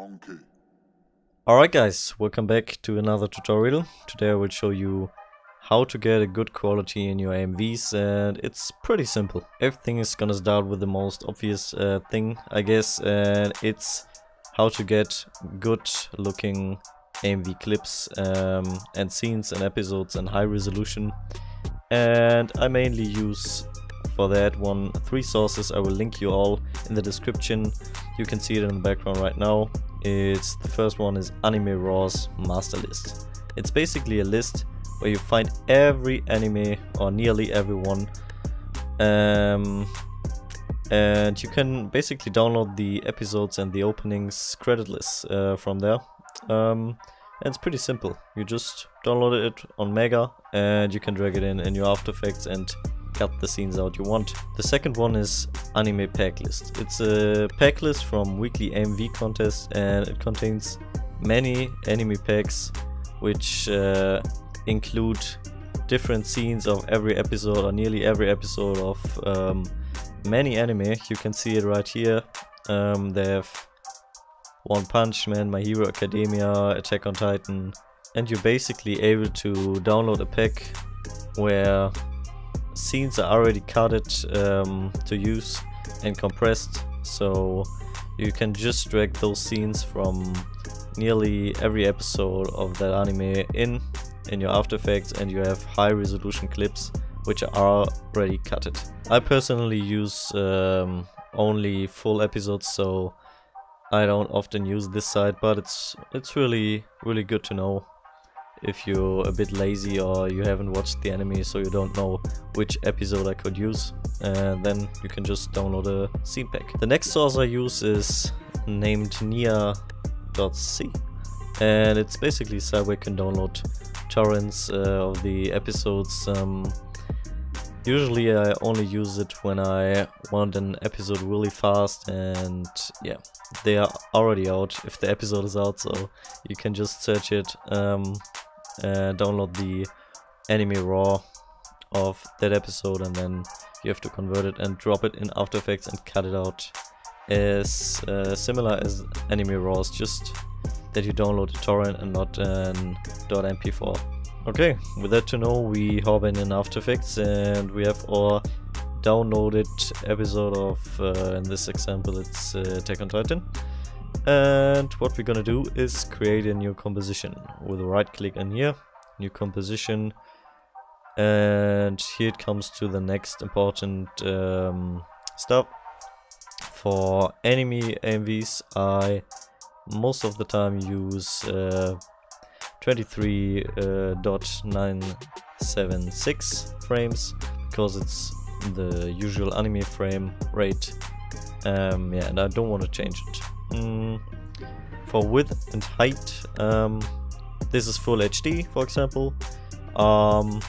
monkey. Alright guys, welcome back to another tutorial. Today I will show you how to get a good quality in your AMVs and it's pretty simple. Everything is gonna start with the most obvious uh, thing I guess and it's how to get good looking AMV clips um, and scenes and episodes and high resolution and I mainly use for that one three sources I will link you all in the description you can see it in the background right now it's the first one is Anime Raw's master list. It's basically a list where you find every anime or nearly everyone um, and you can basically download the episodes and the openings creditless uh, from there. Um, it's pretty simple. You just download it on Mega and you can drag it in in your After Effects and cut the scenes out you want. The second one is Anime Pack List. It's a pack list from weekly AMV contest and it contains many anime packs which uh, include different scenes of every episode or nearly every episode of um, many anime. You can see it right here. Um, they have One Punch Man, My Hero Academia, Attack on Titan and you're basically able to download a pack where scenes are already cutted um, to use and compressed so you can just drag those scenes from nearly every episode of that anime in in your After Effects and you have high resolution clips which are already cutted. I personally use um, only full episodes so I don't often use this site but it's it's really really good to know if you're a bit lazy or you haven't watched the anime so you don't know which episode I could use and then you can just download a scene pack. The next source I use is named nyaa.si and it's basically a site where you can download torrents uh, of the episodes um, Usually I only use it when I want an episode really fast and yeah, they are already out if the episode is out so you can just search it um, uh, download the anime raw of that episode and then you have to convert it and drop it in After Effects and cut it out. As uh, similar as anime raws just that you download a torrent and not an .mp4 okay with that to know we hop in in After Effects and we have our downloaded episode of uh, in this example it's uh, Attack on Titan and what we're gonna do is create a new composition. With a right click in here new composition. And here it comes to the next important um, stuff for anime AMVs I most of the time use uh, 23.976 uh, frames because it's the usual anime frame rate. Um, yeah and I don't want to change it Mm, for width and height, um, this is full HD, for example. Um,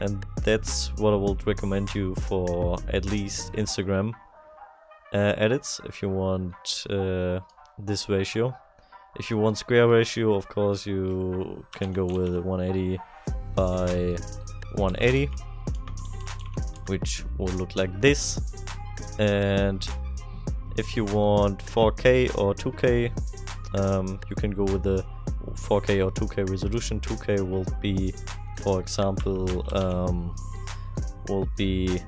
and that's what I would recommend you for at least Instagram uh, edits if you want uh, this ratio. If you want square ratio, of course, you can go with 180 by 180, which will look like this. And if you want 4K or 2K, um, you can go with the 4K or 2K resolution. 2K will be, for example, um, will be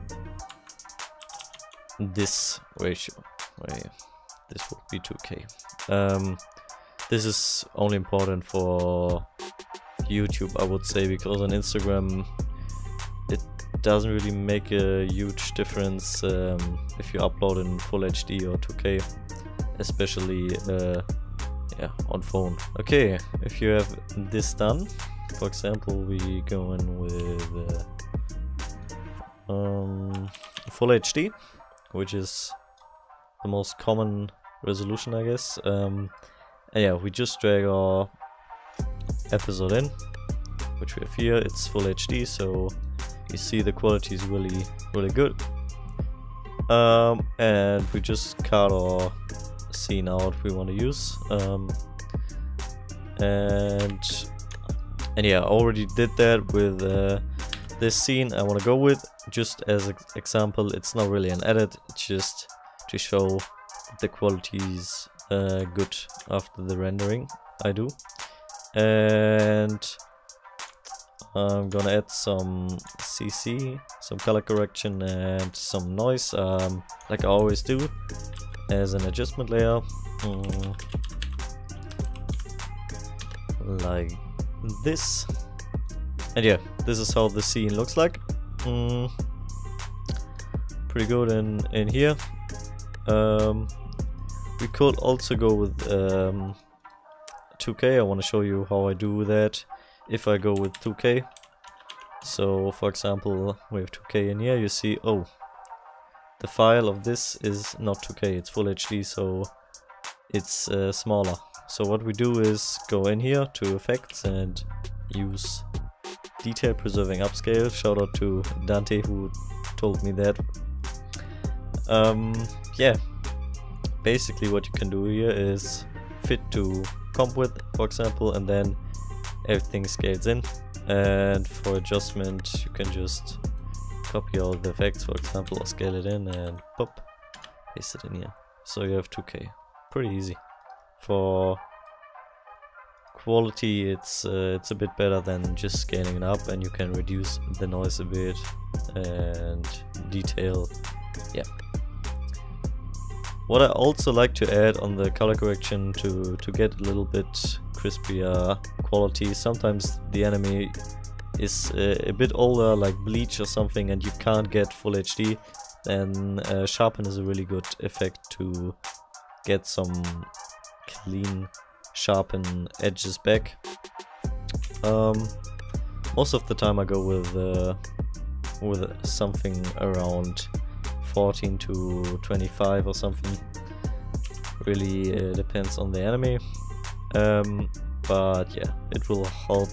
this ratio. Wait, this would be 2K. Um, this is only important for YouTube, I would say, because on Instagram doesn't really make a huge difference um, if you upload in full HD or 2K, especially uh, yeah, on phone. Okay, if you have this done, for example, we go in with uh, um, full HD, which is the most common resolution, I guess. Um, and yeah, we just drag our episode in, which we have here. It's full HD, so you see the quality is really really good. Um, and we just cut our scene out we want to use um, and and yeah I already did that with uh, this scene I want to go with. Just as an example it's not really an edit it's just to show the quality is uh, good after the rendering I do. And I'm gonna add some CC, some color correction and some noise um, like I always do as an adjustment layer. Mm, like this. And yeah this is how the scene looks like. Mm, pretty good in in here. Um, we could also go with um, 2k I want to show you how I do that if I go with 2k so for example we have 2k in here you see oh the file of this is not 2k it's full HD so it's uh, smaller. So what we do is go in here to effects and use detail preserving upscale. Shout out to Dante who told me that. Um, yeah basically what you can do here is fit to comp width for example and then everything scales in. And for adjustment you can just copy all the effects for example or scale it in and pop paste it in here. So you have 2k pretty easy. For quality it's uh, it's a bit better than just scaling it up and you can reduce the noise a bit and detail. Yeah what I also like to add on the color correction to, to get a little bit crispier quality, sometimes the anime is a, a bit older like Bleach or something and you can't get full HD, then uh, Sharpen is a really good effect to get some clean sharpen edges back. Um, most of the time I go with uh, with something around 14 to 25 or something. Really uh, depends on the anime. Um, but yeah, it will help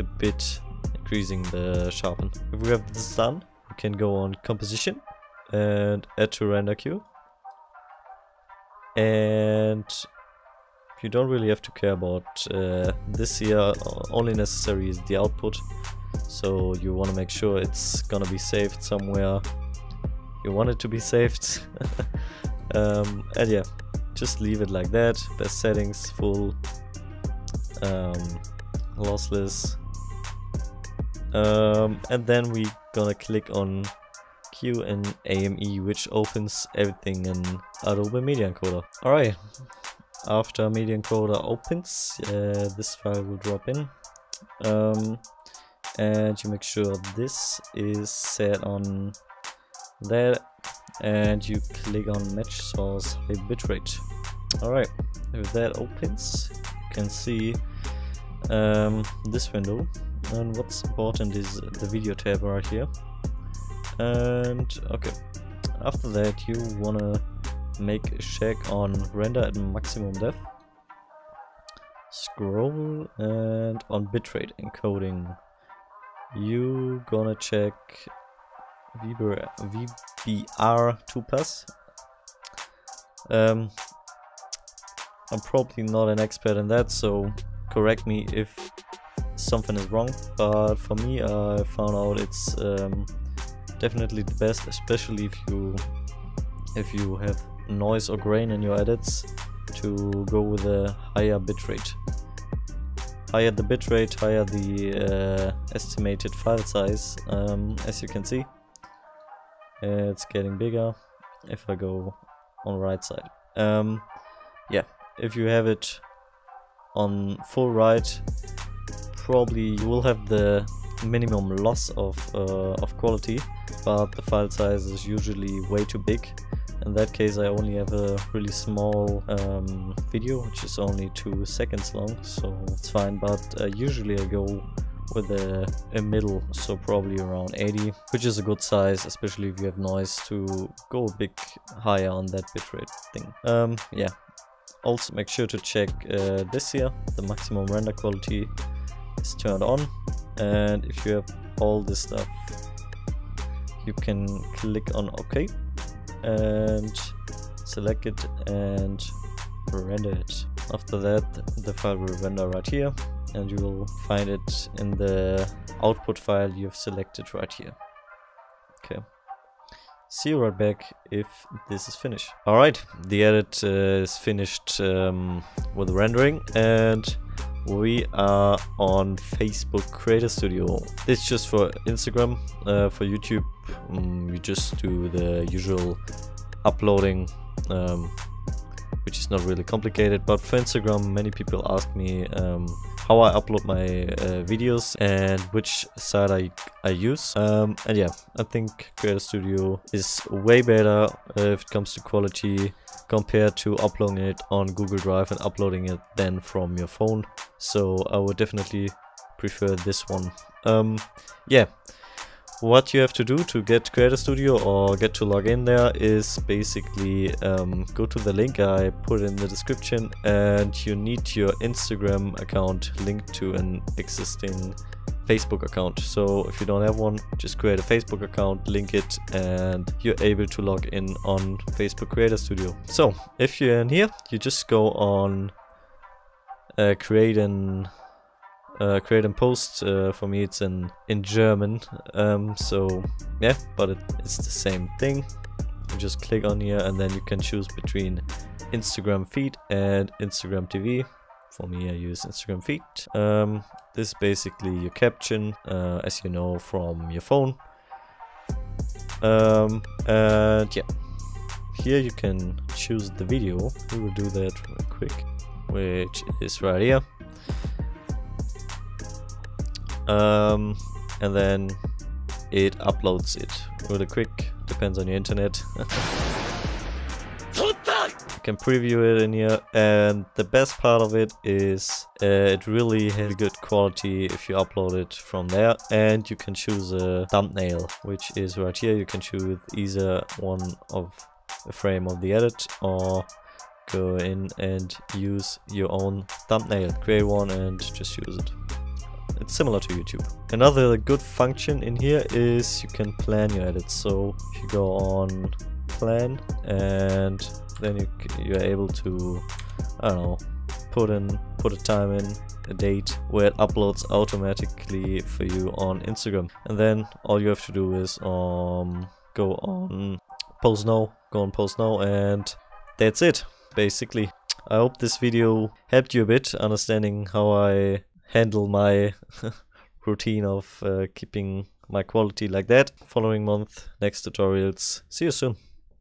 a bit increasing the sharpen. If we have this done, we can go on composition and add to render queue. And you don't really have to care about uh, this here, only necessary is the output. So you want to make sure it's gonna be saved somewhere you want it to be saved. um, and yeah, just leave it like that. Best settings, full, um, lossless. Um, and then we gonna click on Q and AME, which opens everything in Adobe Media Encoder. Alright, after Media Encoder opens, uh, this file will drop in. Um, and you make sure this is set on there and you click on match source high bitrate. Alright if that opens you can see um, this window and what's important is the video tab right here. And okay after that you wanna make a check on render at maximum depth. Scroll and on bitrate encoding. You gonna check VBR2 Pass. Um, I'm probably not an expert in that, so correct me if something is wrong. But for me, I found out it's um, definitely the best, especially if you if you have noise or grain in your edits, to go with a higher bitrate. Higher the bitrate, higher the uh, estimated file size, um, as you can see it's getting bigger if I go on right side. Um, yeah, if you have it on full right, probably you will have the minimum loss of, uh, of quality, but the file size is usually way too big. In that case I only have a really small um, video, which is only 2 seconds long, so it's fine, but uh, usually I go with a, a middle, so probably around 80, which is a good size, especially if you have noise to go a bit higher on that bitrate thing. Um, yeah. Also make sure to check uh, this here, the maximum render quality is turned on, and if you have all this stuff, you can click on OK and select it and render it. After that, the file will render right here and you will find it in the output file you've selected right here. Okay. see you right back if this is finished. Alright, the edit uh, is finished um, with the rendering and we are on Facebook Creator Studio. It's just for Instagram, uh, for YouTube um, you just do the usual uploading um, which is not really complicated but for Instagram many people ask me um, how I upload my uh, videos and which site I, I use. Um, and yeah, I think Creator Studio is way better uh, if it comes to quality compared to uploading it on Google Drive and uploading it then from your phone. So I would definitely prefer this one. Um, yeah, what you have to do to get Creator Studio or get to log in there is basically um, go to the link I put in the description and you need your Instagram account linked to an existing Facebook account. So if you don't have one, just create a Facebook account, link it, and you're able to log in on Facebook Creator Studio. So if you're in here, you just go on uh, create an uh, create and post. Uh, for me, it's in in German. Um, so yeah, but it, it's the same thing. You just click on here, and then you can choose between Instagram feed and Instagram TV. For me, I use Instagram feed. Um, this is basically your caption, uh, as you know from your phone. Um, and yeah, here you can choose the video. We will do that real quick, which is right here um, and then it uploads it really quick. Depends on your internet. You can preview it in here. And the best part of it is uh, it really has good quality if you upload it from there. And you can choose a thumbnail which is right here. You can choose either one of a frame of the edit or go in and use your own thumbnail. Create one and just use it it's similar to YouTube. Another good function in here is you can plan your edits. So if you go on plan and then you, you're able to, I don't know, put in, put a time in, a date where it uploads automatically for you on Instagram. And then all you have to do is um, go on post now, go on post now and that's it basically. I hope this video helped you a bit understanding how I handle my routine of uh, keeping my quality like that. Following month, next tutorials. See you soon.